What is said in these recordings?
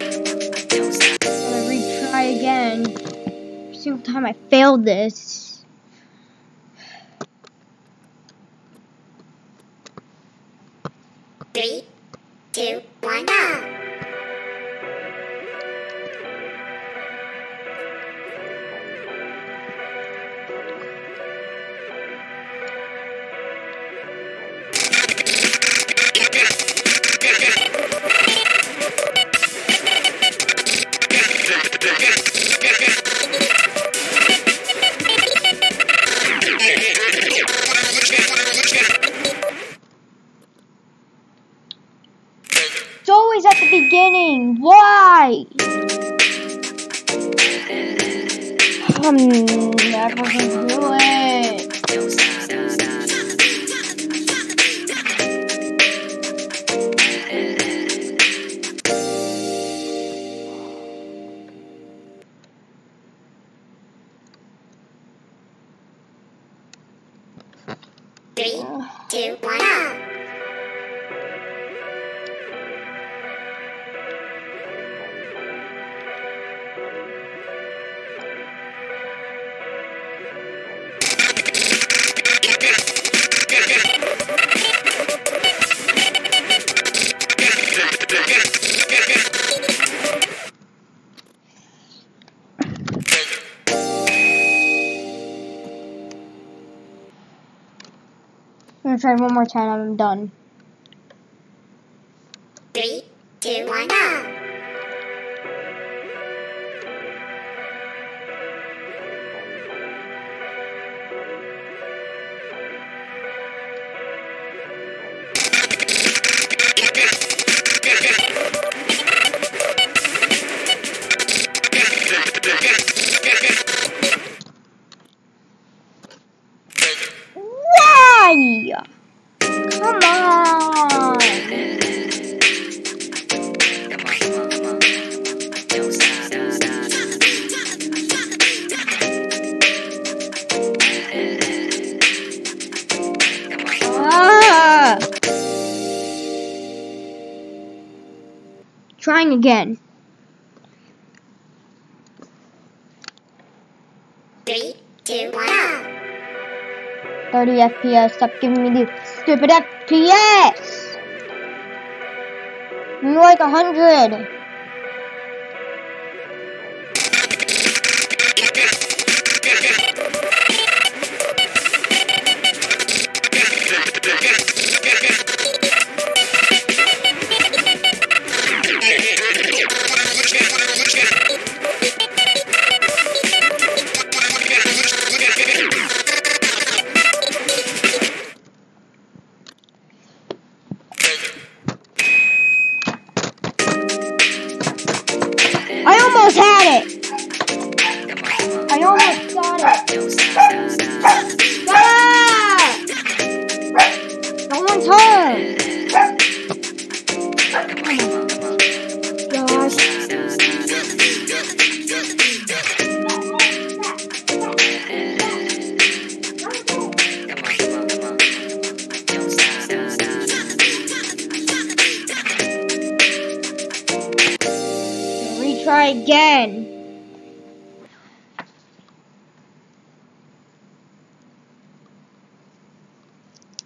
I'm gonna retry again. Every single time I failed this. Three, two, one, go! Always at the beginning. Why? I'm never gonna do it. I'm gonna try one more time. I'm done. Why? Come on. Ah. Trying again. Three, two, one! 30 FPS. Stop giving me the stupid FPS. I'm like 100. No one's. Retry again.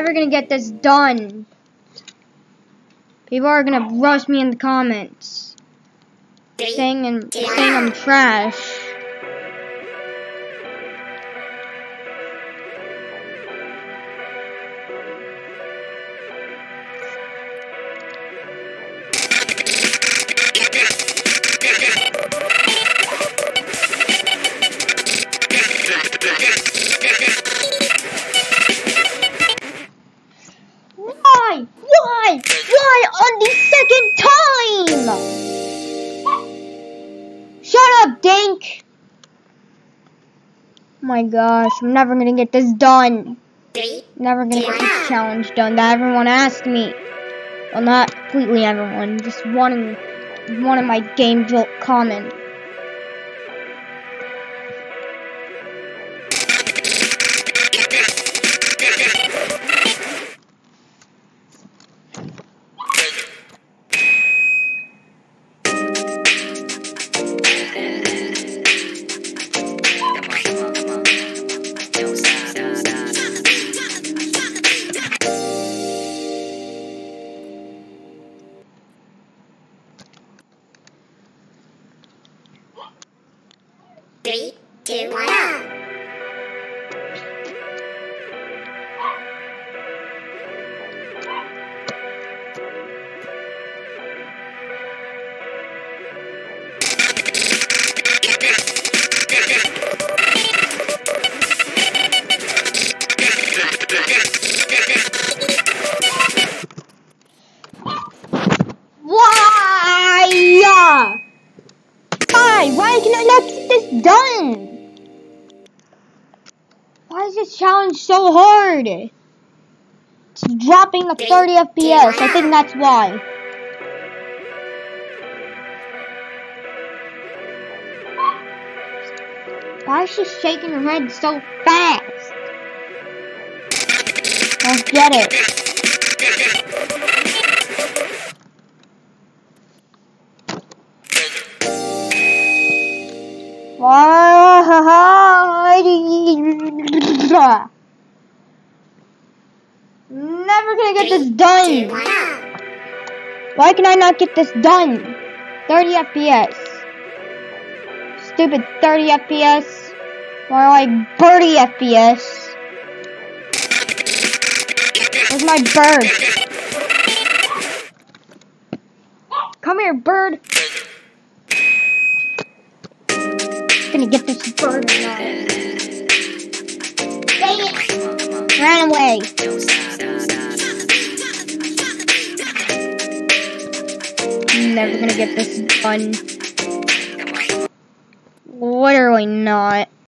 Never gonna get this done. People are gonna roast me in the comments, saying and saying I'm trash. My gosh, I'm never gonna get this done. Three, Never gonna get this challenge done that everyone asked me. Well, not completely everyone, just one, one of my Game Jolt comment. Three, two, one, go. Challenge so hard? It's dropping to 30 FPS. I think that's why. Why is she shaking her head so fast? Don't get it. Never gonna get this done. one. Why can I not get this done? 30 FPS. Stupid 30 FPS. More like birdie FPS. Where's my bird? Come here, bird. Gonna get this bird. Dang Ran away. Never gonna get this done. Literally not.